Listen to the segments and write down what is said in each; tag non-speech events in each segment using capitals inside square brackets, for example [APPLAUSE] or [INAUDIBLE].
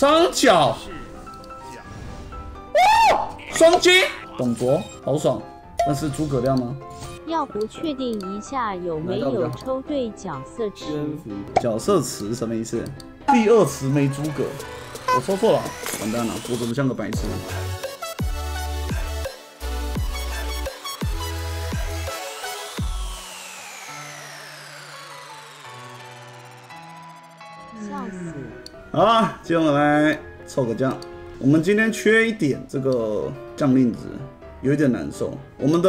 张角，哇，双击，董卓，好爽。那是诸葛亮吗？要不确定一下有没有抽对角色池？角色池什么意思？第二池没诸葛，我抽错了，完蛋了，我怎么像个白痴？好了，接下来凑个将。我们今天缺一点这个将令值。有一点难受，我们的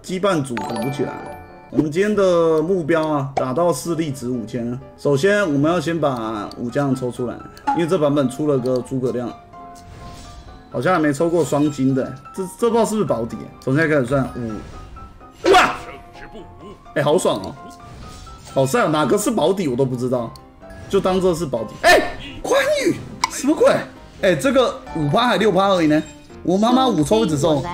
羁绊组补不起来了。我们今天的目标啊，打到势力值五千。首先，我们要先把武将抽出来，因为这版本出了个诸葛亮，好像还没抽过双金的。这这不知道是不是保底？从现在开始算五。哇！哎，好爽哦，好帅！哪个是保底我都不知道，就当这是保底。哎，关羽，什么鬼？哎，这个五趴还六趴而已呢。我妈妈五抽只送，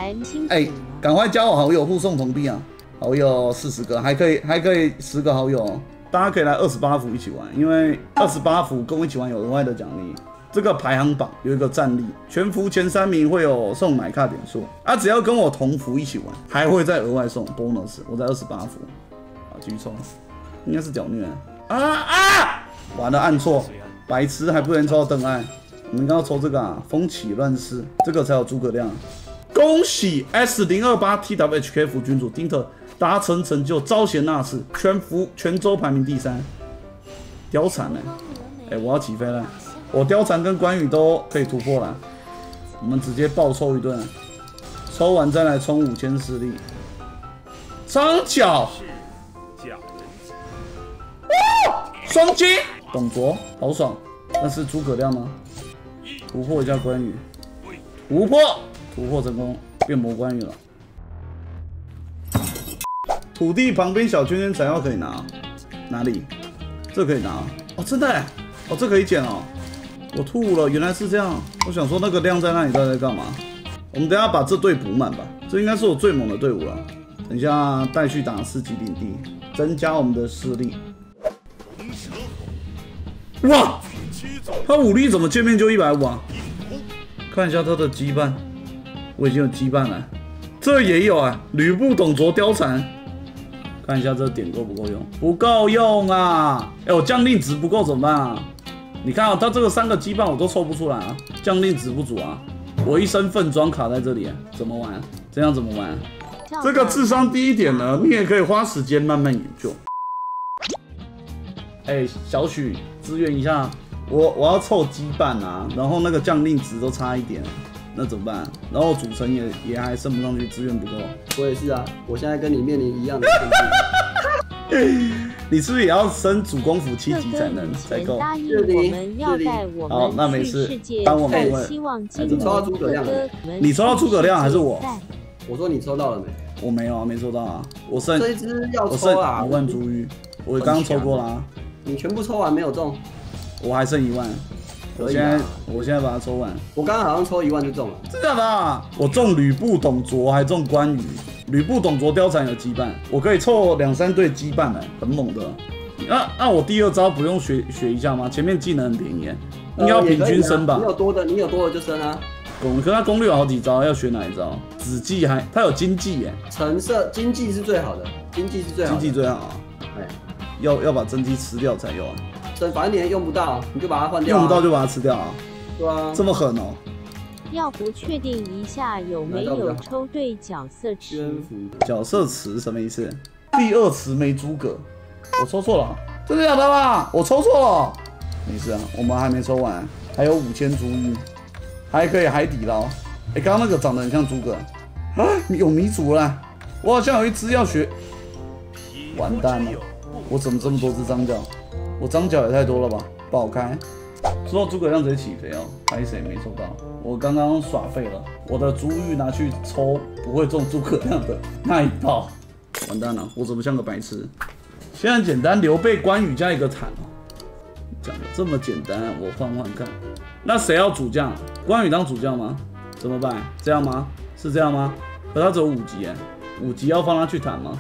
哎，赶快加我好友，互送铜币啊！好友四十个，还可以，还可以十个好友，大家可以来二十八伏一起玩，因为二十八伏跟我一起玩有额外的奖励。这个排行榜有一个战力，全服前三名会有送买卡点数，啊，只要跟我同服一起玩，还会再额外送 bonus。我在二十八伏，好，继续抽，应该是脚虐啊啊！完了，按错，白痴还不能抽到灯案。我们刚刚抽这个啊，风起乱世，这个才有诸葛亮。恭喜 S 零二八 TWHK 服君主丁特达成成就，招贤纳士，全服全州排名第三。貂蝉呢？哎，我要起飞了！我貂蝉跟关羽都可以突破了。我们直接暴抽一顿，抽完再来冲五千实力。张角，哇，双金，董卓，好爽！那是诸葛亮吗？突破一下关羽，突破，突破成功，变魔关羽了。土地旁边小圈圈材料可以拿，哪里？这可以拿哦，真的哦，这可以捡哦。我吐了，原来是这样。我想说那个亮在那里到底在干嘛？我们等下把这队补满吧，这应该是我最猛的队伍了。等一下带去打四级领地，增加我们的势力。哇！他武力怎么见面就一百五啊？看一下他的羁绊，我已经有羁绊了。这也有啊，吕布、董卓、貂蝉。看一下这点够不够用？不够用啊！哎，我将令值不够怎么办啊？你看啊，他这个三个羁绊我都抽不出来啊，将令值不足啊。我一身粪装卡在这里，怎么玩？这样怎么玩？这个智商低一点呢，你也可以花时间慢慢研究。哎，小许，支援一下。我我要凑羁绊啊，然后那个将令值都差一点，那怎么办？然后主城也也还升不上去，资源不够。我也是啊，我现在跟你面临一样的困境地。[LAUGHS] 你是不是也要升主公府七级才能才够？这里这里。好，那没事。当我们问。你抽到诸葛亮了你抽到诸葛亮还是我？我说你抽到了没？我没有啊，没抽到啊。我剩这一只要抽啊。一万珠玉，我刚刚抽过啦。你全部抽完没有中？我还剩一万，我现在我现在把它抽完。我刚刚好像抽一万就中了，真的？我中吕布、董卓，还中关羽。吕布、董卓、貂蝉有羁绊，我可以凑两三对羁绊的，很猛的。那那我第二招不用学学一下吗？前面技能很便宜，应该要平均升吧？你有多的，你有多的就升啊。攻，可他攻略有好几招，要学哪一招？子技还他有经济耶，橙色经济是最好的，经济是最好的，经济最好。哎，要要把真机吃掉才有啊。反正你也用不到，你就把它换掉。用不到就把它吃掉啊！对啊，这么狠哦！要不确定一下有没有抽对角色池？角色池什么意思？第二池没诸葛，我抽错了，真的假的啦？我抽错了，没事啊，我们还没抽完，还有五千珠玉，还可以海底捞。哎，刚刚那个长得很像诸葛啊，有迷族了，我好像有一只要学，完蛋了，我怎么这么多只张角？我张角也太多了吧，不好开。说到诸葛亮直接起飞哦，还谁没抽到？我刚刚耍废了，我的珠玉拿去抽不会中诸葛亮的 [LAUGHS] 那一套，完蛋了，我怎么像个白痴？现在简单，刘备、关羽加一个坦哦，讲的这么简单，我换换看。那谁要主将？关羽当主将吗？怎么办？这样吗？是这样吗？可他只有五级哎，五级要放他去坦吗？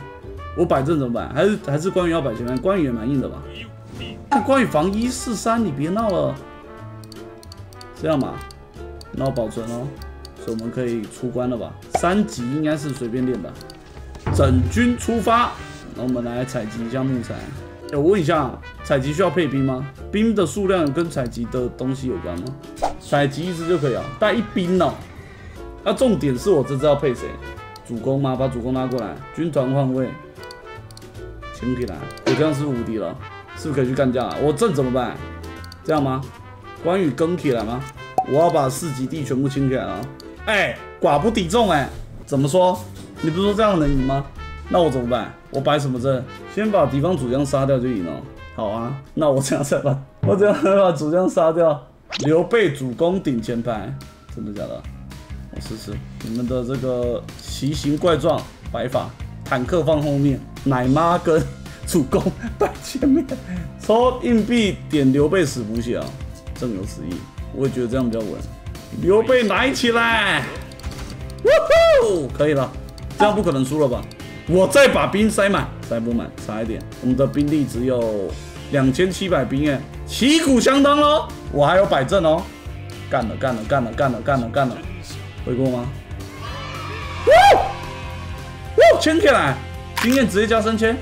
我摆正怎么办？还是还是关羽要摆前面？关羽也蛮硬的吧？那关羽防一四三，你别闹了。这样吧，那我保存哦，所以我们可以出关了吧？三级应该是随便练吧。整军出发，那我们来采集一下木材。哎，我问一下，采集需要配兵吗？兵的数量跟采集的东西有关吗？采集一只就可以啊，带一兵哦。那重点是我这知要配谁？主攻吗？把主攻拉过来，军团换位，请起来。我这样是无敌了，是不是可以去干架了？我阵怎么办？这样吗？关羽跟起来吗？我要把四级地全部清起来了。哎，寡不敌众哎，怎么说？你不是说这样能赢吗？那我怎么办？我摆什么阵？先把敌方主将杀掉就赢了。好啊，那我这样再把，我这样把主将杀掉。刘备主攻顶前排，真的假的？我试试。你们的这个奇形怪状摆法，坦克放后面，奶妈跟主公摆前面，抽硬币点刘备死不血啊，正有此意。我也觉得这样比较稳。刘备来起来，呜呼，可以了，这样不可能输了吧？我再把兵塞满，塞不满，差一点。我们的兵力只有两千七百兵哎，旗鼓相当喽。我还有摆阵哦，干了干了干了干了干了干了，回过吗？呜呜，牵起来，经验直接加三千，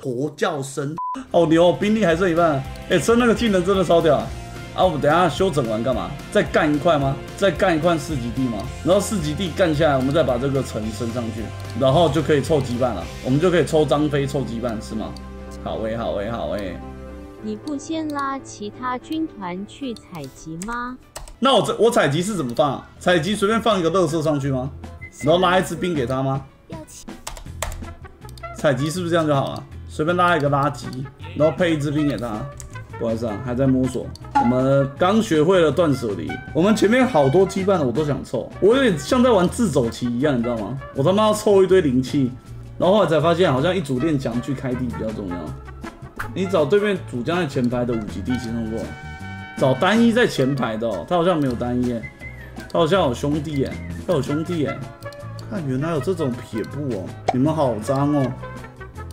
活叫声，好牛，兵力还剩一半。哎，升那个技能真的超屌啊！啊，我们等下修整完干嘛？再干一块吗？再干一块四级地吗？然后四级地干下来，我们再把这个城升上去，然后就可以凑羁绊了。我们就可以抽张飞凑羁绊是吗？好诶，好诶，好诶。你不先拉其他军团去采集吗？那我这我采集是怎么放？采集随便放一个乐色上去吗？然后拉一支兵给他吗？采集是不是这样就好了？随便拉一个垃圾，然后配一支兵给他。不好意思啊，还在摸索。我们刚学会了断舍离。我们前面好多羁绊我都想凑，我有点像在玩自走棋一样，你知道吗？我他妈要凑一堆灵气，然后后来才发现，好像一组练强去开地比较重要。你找对面主将在前排的五级地形通过，找单一在前排的，他好像没有单一，他好像有兄弟耶，他有兄弟耶，看原来有这种撇步哦，你们好脏哦，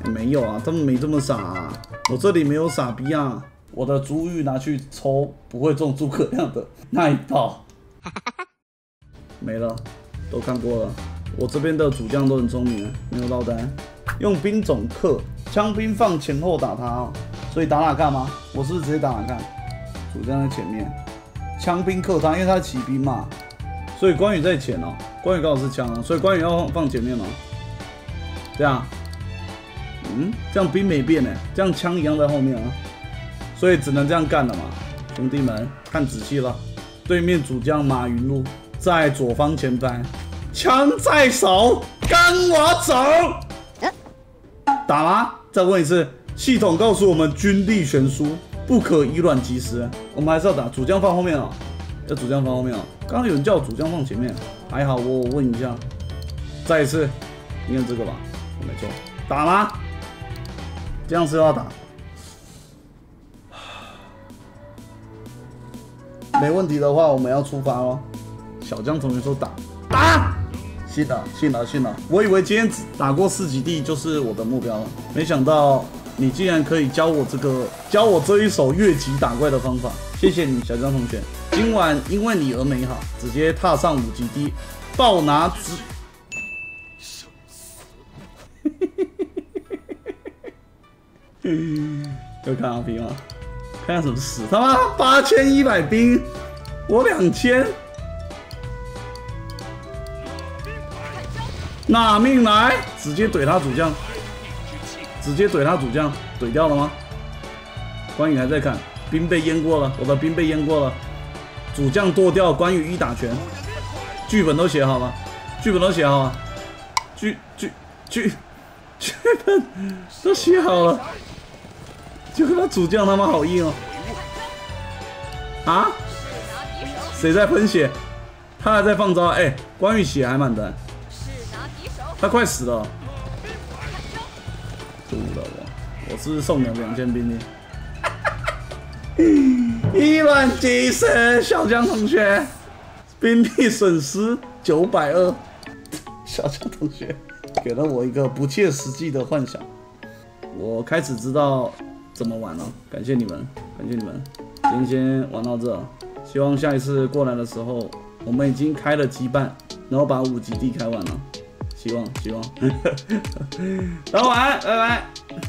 没有啊，他们没这么傻，啊，我这里没有傻逼啊，我的珠玉拿去抽不会中诸葛亮的那一套，[LAUGHS] 没了，都看过了，我这边的主将都很聪明，没有落单，用兵种克。枪兵放前后打他哦，所以打哪看吗？我是不是直接打哪看？主将在前面，枪兵克他，因为他是骑兵嘛，所以关羽在前哦。关羽刚好是枪哦，所以关羽要放前面吗？这样，嗯，这样兵没变呢，这样枪一样在后面啊，所以只能这样干了嘛。兄弟们看仔细了，对面主将马云禄在左方前排，枪在手，跟我走，打吗？再问一次，系统告诉我们军力悬殊，不可以卵击石。我们还是要打主将放后面啊，要主将放后面啊。刚刚有人叫主将放前面，还好我问一下。再一次，应该这个吧？没错，打吗？这样是要打。没问题的话，我们要出发哦。小江同学说打打。信了，信了，信了！我以为今天只打过四级地就是我的目标了，没想到你竟然可以教我这个，教我这一手越级打怪的方法。谢谢你，小江同学。今晚因为你而美好，直接踏上五级地，暴拿之。[LAUGHS] 要看阿兵吗？看下什么死？他妈八千一百兵，我两千。拿命来！直接怼他主将，直接怼他主将，怼掉了吗？关羽还在看，兵被淹过了，我的兵被淹过了，主将剁掉，关羽一打拳，剧本都写好了，剧本都写好了，剧剧剧剧本都写好了，就他主将他妈好硬哦！啊？谁在喷血？他还在放招？哎，关羽血还满的。他快死了，输了我，我是送了两件兵力，一万击死小江同学，兵力损失九百二，小江同学给了我一个不切实际的幻想，我开始知道怎么晚了，感谢你们，感谢你们，今天先玩到这，希望下一次过来的时候，我们已经开了羁绊，然后把五级地开完了。希望希望。大家晚安，拜拜。